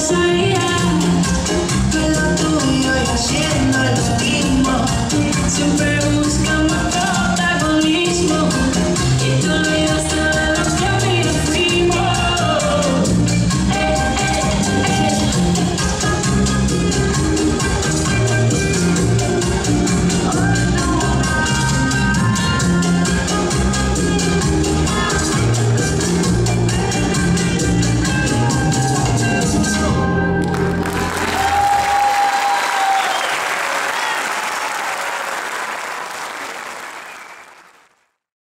saya